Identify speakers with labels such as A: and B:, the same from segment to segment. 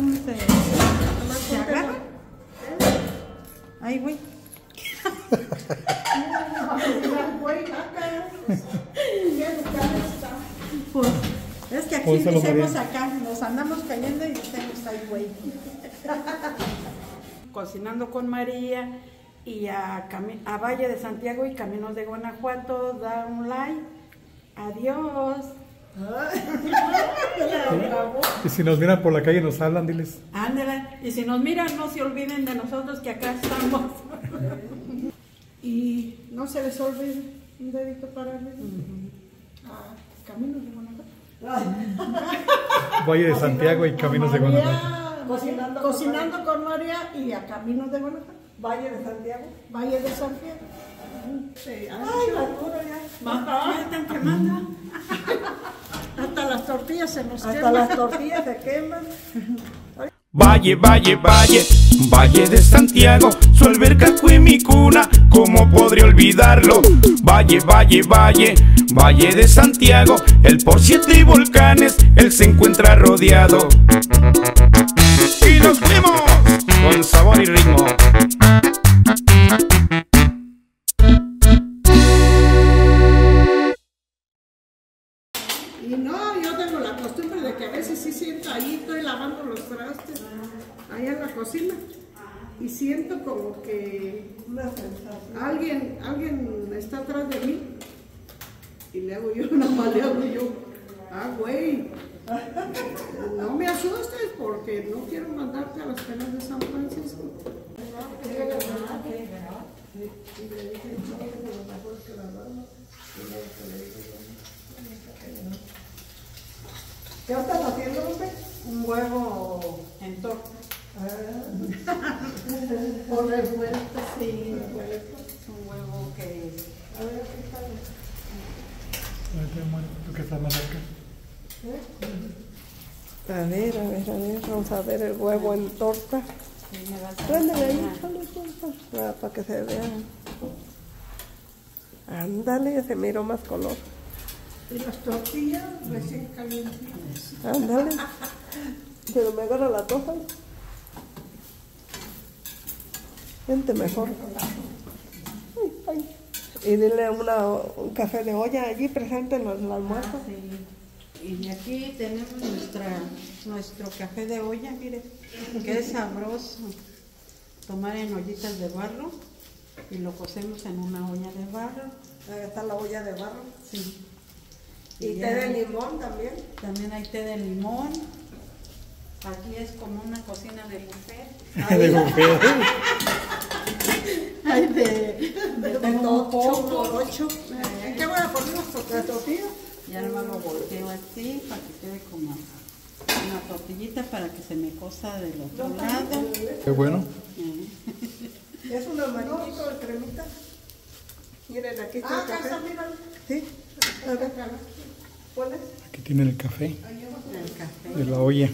A: cómo se, se agarra. Ay, güey. Pues, es que aquí decimos
B: María.
A: acá, nos andamos cayendo y decimos ay, güey. Cocinando con María y a, Cami- a Valle de Santiago y Caminos de Guanajuato, da un like. Adiós.
B: Y si nos miran por la calle nos hablan, diles.
A: Ándale, y si nos miran, no se olviden de nosotros que acá estamos. y no se les olvide un dedito para arriba. Ah, Caminos de Guanajuato.
B: Valle de Santiago y Caminos de Guanajuato.
A: Cocinando, cocinando con María y a Caminos de Guanajuato.
C: Valle de Santiago.
A: Valle de Santiago.
C: Sí,
A: Ay,
C: Arturo ya.
A: Quemando. Hasta las tortillas se nos
C: Hasta
A: queman.
C: las tortillas se queman.
D: Valle, valle, valle, valle de Santiago, su alberca fue mi cuna, ¿cómo podría olvidarlo? Valle, valle, valle, valle de Santiago, el por siete volcanes, él se encuentra rodeado. Y nos fuimos con sabor y ritmo.
A: Como que alguien, alguien está atrás de mí, y le hago yo una le hago yo, ah, güey, no me asustes porque no quiero mandarte a las penas de San Francisco.
C: ¿Qué estás haciendo, Lupe?
A: Un huevo en torta.
C: Por revuelta.
A: Sí, un huevo que
C: A ver, ¿qué tal?
B: Tú que estás más cerca.
C: A ver, a ver, a ver, vamos a ver el huevo en torta. Préndele ahí, ah, para que se vea. Ándale, se miró más color.
A: Y las tortillas recién calientitas.
C: Ándale. Pero me agarra la toja. Vente mejor. Y dile una, un café de olla allí presente en el almuerzo.
A: Sí. Y aquí tenemos nuestra, nuestro café de olla, mire, que es sabroso. Tomar en ollitas de barro y lo cocemos en una olla de barro.
C: Ahí está la olla de barro.
A: Sí.
C: Y té de limón también.
A: También hay té de limón. Aquí es como una cocina de buffet.
B: De buffet.
A: Hay de, de, un poco. Eh,
C: ¿En qué voy a poner las
A: lo volteo así para que quede como una tortillita para que se me cosa del otro lado.
B: Qué bueno.
A: Eh,
C: Es un amarillito de cremita. Miren, aquí está
A: Ah,
C: el café.
A: casa, míralo.
C: Sí. A ver, ¿cuál es?
B: Aquí tienen el café
A: El café.
B: de la olla.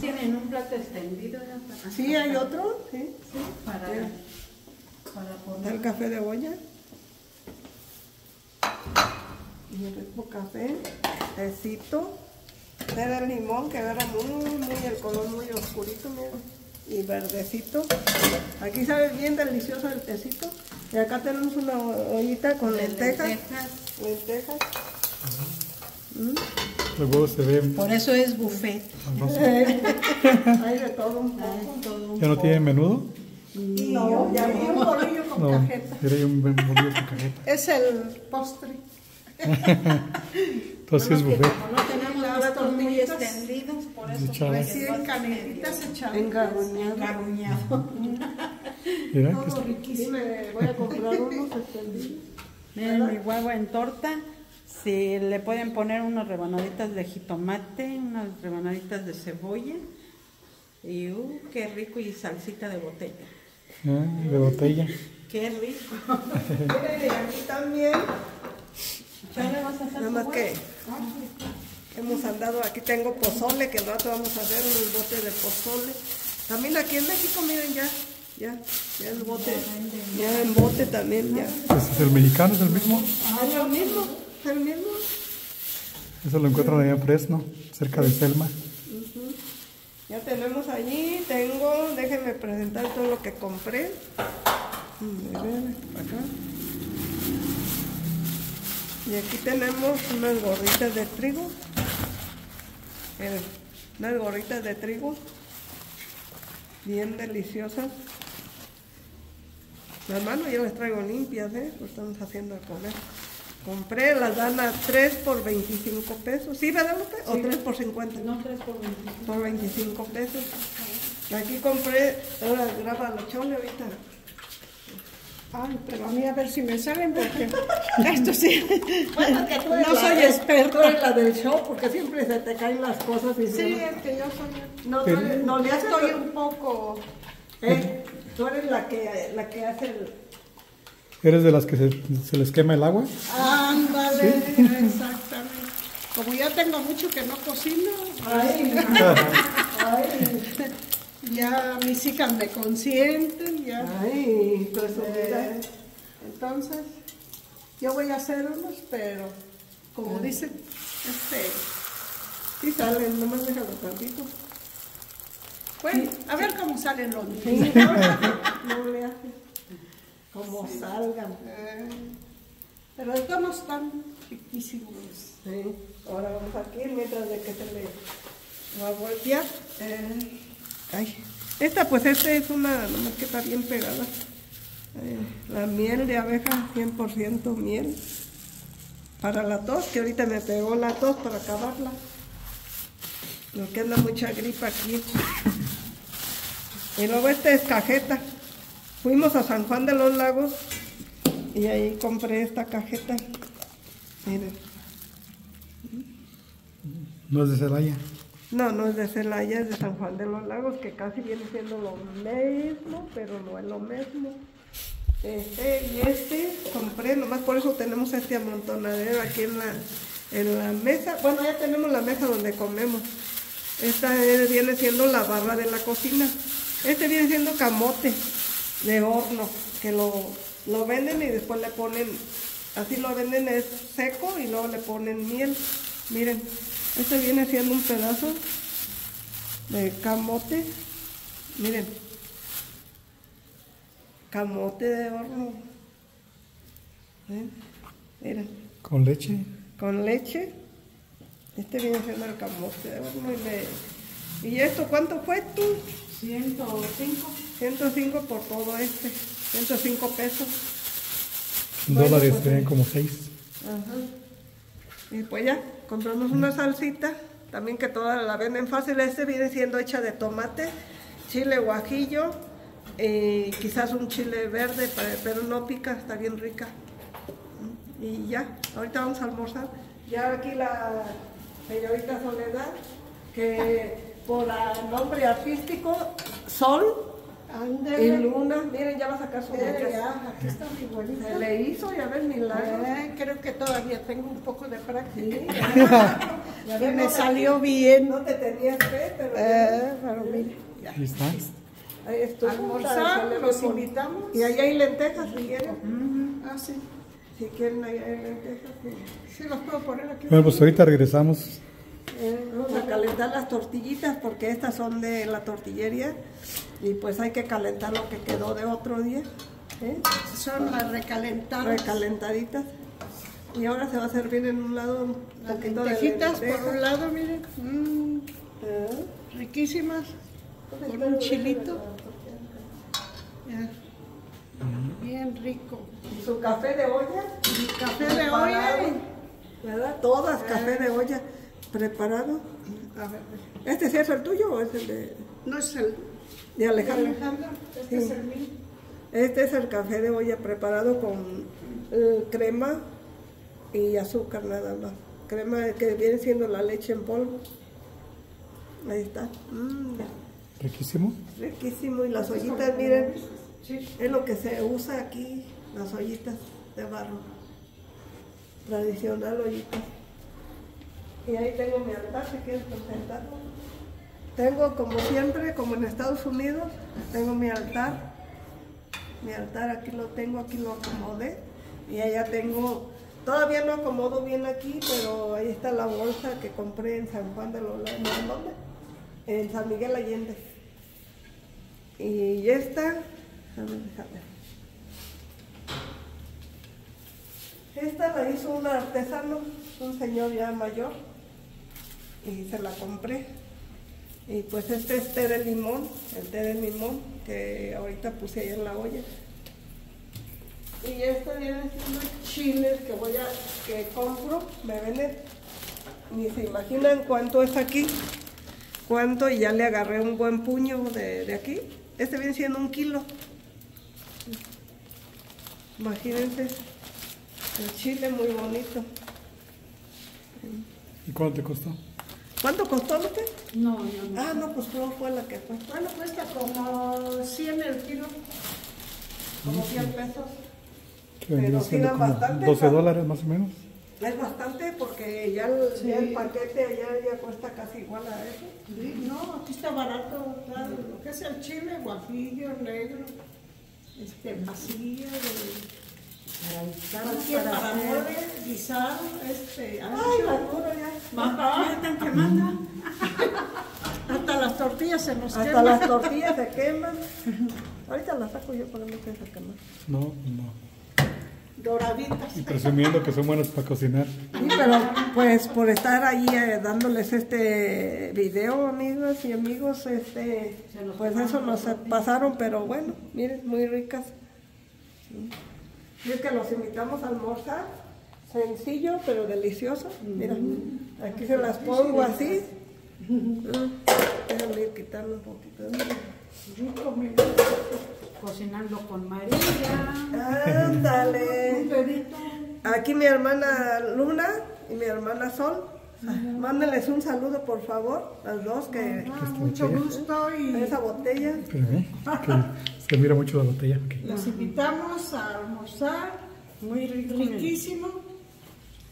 A: Tienen un plato extendido ya para,
C: Sí, hay otro. Sí.
A: para, para
C: Está
A: poner.
C: el café de olla. Y el rico café. Tecito. Té de limón que agarra muy, muy el color muy oscurito, miren. Y verdecito. Aquí sabe bien delicioso el tecito. Y acá tenemos una ollita con lentejas.
A: lentejas.
C: Lentejas.
B: Los huevos se ven
A: Por eso es buffet.
C: Hay de todo un poco.
B: ¿Ya no tienen menudo?
C: No, ya vi un bolillo con
B: No,
C: cajeta.
B: era un bolillo con cajeta.
C: Es el postre.
B: Entonces es buffet.
A: No tenemos
C: Las tortillitas.
A: extendidos, por eso es
C: canelitas echadas.
A: engarruñado.
B: Mira,
C: Todo riquísimo. Me voy a comprar unos extendidos.
A: Miren mi huevo en torta. Si le pueden poner unas rebanaditas de jitomate, unas rebanaditas de cebolla. Y uh, qué rico y salsita de botella.
B: ah, de botella.
A: Qué rico.
C: Miren, y aquí también.
A: ¿Ya le vas a hacer
C: Nada más que hemos andado, aquí tengo pozole, que el rato vamos a hacer unos botes de pozole. También aquí en México, miren ya, ya, ya el bote, ya en bote también, ya.
B: Ese es el mexicano, es el mismo.
C: Ah, es el mismo, el mismo.
B: Eso lo encuentran allá en Fresno, cerca de Selma.
C: Ya tenemos allí, tengo, déjenme presentar todo lo que compré. A ver, acá. Y aquí tenemos unas gorritas de trigo. Unas gorritas de trigo. Bien deliciosas. Las manos yo las traigo limpias, ¿eh? Lo estamos haciendo a comer. Compré las dan a 3 por 25 pesos. ¿Sí, verdad, Lupe? ¿O 3 por 50?
E: No, tres por 25.
C: por 25 pesos. Aquí compré, ahora graba la chole ahorita.
E: Ay, pero a mí a ver si me salen porque esto sí.
C: Bueno, que tú eres
E: no
C: la-
E: soy
C: Tú
E: experta.
C: eres la del show porque siempre se te caen las cosas y
E: Sí,
C: no-
E: es que yo soy.
C: no, no, le- no le
E: estoy un poco.
C: Eh, tú eres la que, la que hace el...
B: ¿Eres de las que se, se les quema el agua?
E: Ándale, exactamente. Como ya tengo mucho que no cocino,
C: Ay, ay,
E: ya mis hijas me consienten, ya.
C: ay, presumida.
E: Eh, entonces, yo voy a hacer unos, pero como dicen, este,
C: Sí salen, nomás déjalo tantito.
E: bueno, a ver cómo salen los
C: Sí,
E: niños.
C: no, no le hace. Como salgan.
E: Eh, pero estos no están riquísimos.
C: Sí. Ahora vamos aquí mientras de que se le va a voltear.
E: Eh,
C: Ay, esta pues esta es una, nomás que está bien pegada. Eh, la miel de abeja, 100% miel. Para la tos, que ahorita me pegó la tos para acabarla. Lo que anda mucha gripa aquí. Y luego esta es cajeta. Fuimos a San Juan de los Lagos y ahí compré esta cajeta. Miren.
B: No es de Celaya.
C: No, no es de Celaya, es de San Juan de los Lagos, que casi viene siendo lo mismo, pero no es lo mismo. Este y este compré, nomás por eso tenemos este amontonadero aquí en la, en la mesa. Bueno, ya tenemos la mesa donde comemos. Esta viene siendo la barra de la cocina. Este viene siendo camote de horno, que lo, lo venden y después le ponen, así lo venden es seco y luego le ponen miel. Miren, este viene siendo un pedazo de camote. Miren, camote de horno. ¿Ven? Miren,
B: Con leche.
C: con leche. Este viene siendo el camote de horno. Y, le- ¿Y esto cuánto fue tú?
E: 105.
C: 105 por todo este. 105 pesos. Bueno,
B: dólares
C: pues,
B: serían como seis.
C: Ajá. Y pues ya, compramos una salsita, también que toda la venden fácil. Este viene siendo hecha de tomate, chile guajillo, quizás un chile verde, pero no pica, está bien rica. Y ya, ahorita vamos a almorzar. Ya aquí la señorita Soledad, que por el nombre artístico, Sol y
E: Ándale.
C: Luna, miren, ya va a sacar su
E: Eh,
C: boca.
E: ya, aquí está mi
C: Se
E: bonita.
C: le hizo, ya ves, milagro.
E: Eh, creo que todavía tengo un poco de práctica.
C: Ya
E: Que me
C: no te-
E: salió bien.
C: No te tenías fe, pero
E: Eh, pero mire, ya.
B: Ahí está.
C: ahí.
E: Almorzar, los invitamos.
C: Y ahí hay lentejas si quieren.
E: Ah, sí.
C: Si quieren, ahí hay lentejas. sí.
E: Sí, los puedo poner aquí.
B: Bueno, pues ahorita regresamos.
C: Eh, vamos a calentar las tortillitas porque estas son de la tortillería y pues hay que calentar lo que quedó de otro día. ¿eh?
E: Son las recalentadas.
C: Recalentaditas. Y ahora se va a servir en un lado un
E: Las
C: poquito
E: lentejitas por un lado, miren. mm,
C: Eh,
E: riquísimas. Con un chilito. Ya. Bien rico.
C: y su café de olla.
E: Café de olla.
C: ¿Verdad? Todas café de olla preparado.
E: A ver,
C: ¿Este sí es el tuyo o es el de,
E: no es el
C: de
E: de
C: Alejandro?
E: Este
C: Sí.
E: es el mío.
C: Este es el café de olla preparado con eh, crema y azúcar nada más. Crema que viene siendo la leche en polvo. Ahí está. Mm,
B: Riquísimo.
C: riquísimo. Y las ollitas, miren, es lo que se usa aquí, las ollitas de barro. Tradicional ollitas. Y ahí tengo mi altar, si quieres presentarlo. Tengo, como siempre, como en Estados Unidos, tengo mi altar. Mi altar aquí lo tengo, aquí lo acomodé. Y allá tengo Todavía no acomodo bien aquí, pero ahí está la bolsa que compré en San Juan de. ¿no? ¿En dónde? En San Miguel Allende. Y esta, a ver, déjame. Esta la hizo un artesano, un señor ya mayor, y se la compré. Y pues este es té de limón, el té de limón que ahorita puse ahí en la olla. Y esta viene siendo chiles que voy a, que compro, me venden, ni se imaginan cuánto es aquí, cuánto, y ya le agarré un buen puño de, de aquí. Este viene siendo un kilo. Imagínense, el chile muy bonito.
B: ¿Y cuánto te costó?
C: ¿Cuánto costó usted?
E: No, yo no.
C: Ah, no, pues no fue la que fue.
E: Bueno, cuesta como 100 el kilo. Como 100 pesos.
C: Pero sí dan bastante,
B: 12
C: ¿no?
B: dólares más o menos.
C: Es bastante porque ya el,
E: Sí.
C: ya el paquete allá ya cuesta casi igual a eso.
E: Sí, no, aquí está barato, claro, lo que es el chile, guajillo, negro, este, pasilla, de, cualquier para mole, guisado, este,
C: Ay,
E: ancho.
C: la dura ya.
E: Mamá, están quemando. Hasta las tortillas se nos
C: Hasta
E: queman.
C: las tortillas se queman. Ahorita las saco yo para no que se queman.
B: No, no.
E: Doraditas.
B: Y presumiendo que son buenos para cocinar.
C: Sí, pero pues por estar ahí eh, dándoles este video, amigas y amigos, este, pues eso nos pasaron, pero bueno, miren, muy ricas. Y es que los invitamos a almorzar, sencillo pero delicioso. Mira, aquí se las pongo así. Déjame ir quitando un poquito.
E: Rico, mira.
A: Cocinando con María.
C: Ándale. Aquí mi hermana Luna y mi hermana Sol. Mándenles un saludo, por favor, las dos que
E: Ah, mucho gusto y
C: esa botella.
B: Espérame, que se mira mucho la botella. ok.
E: los invitamos a almorzar.
A: Muy rico.
E: riquísimo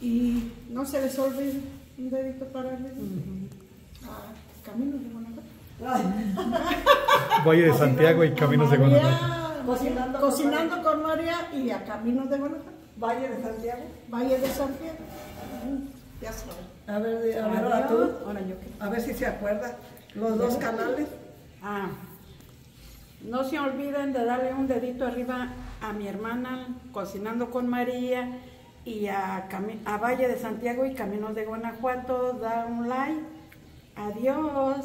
E: y no se les olvide un dedito para arriba. Ah, Camino de Guanajuato.
B: Valle de Santiago y Caminos de Guanajuato.
C: Cocinando con
E: Cocinando con María y a Caminos de Guanajuato.
C: Valle de Santiago.
E: Valle de Santiago. Ya saben.
C: A ver, a ver, ahora tú.
A: Ahora yo qué.
C: A ver si se acuerda. Los dos canales.
A: Ah, no se olviden de darle un dedito arriba a mi hermana Cocinando con María y a, Cami- a Valle de Santiago y Caminos de Guanajuato. Da un like. Adiós.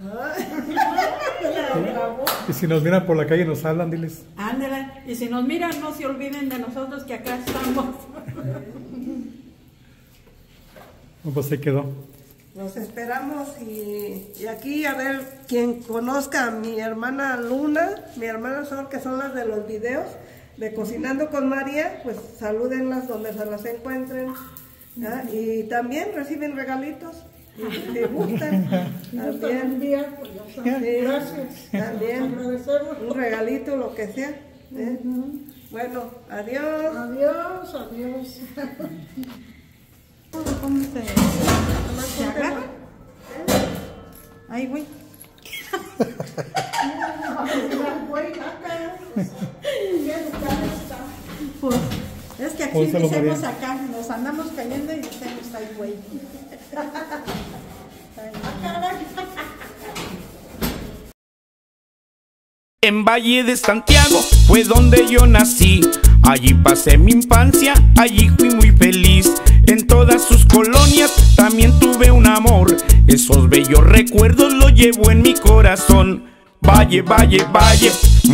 B: Y si nos miran por la calle nos hablan, diles.
A: Ándale. Y si nos miran, no se olviden de nosotros que acá estamos.
B: Pues se quedó.
C: Los esperamos y, y aquí a ver quien conozca a mi hermana Luna, mi hermana Sol, que son las de los videos de Cocinando con María, pues salúdenlas donde se las encuentren. ¿ya? Y también reciben regalitos, y si gustan,
E: También. día, pues ya saben.
C: Sí,
E: Gracias.
C: También.
E: Agradecemos.
C: Un regalito, lo que sea. ¿eh? Bueno, adiós.
E: Adiós, adiós.
A: ¿Cómo se, se agarra? Ahí, güey. Pues, es que aquí
B: Pónselo,
A: acá, nos andamos cayendo y decimos, ay, güey.
D: En Valle de Santiago fue donde yo nací. Allí pasé mi infancia, allí fui muy feliz. En todas sus colonias también tuve un amor. Esos bellos recuerdos los llevo en mi corazón. Valle, valle, valle,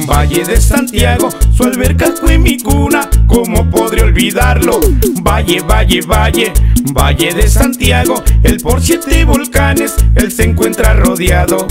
D: valle de Santiago, su alberca fue mi cuna, ¿cómo podré olvidarlo? Valle, valle, valle, valle de Santiago, el por siete volcanes, él se encuentra rodeado.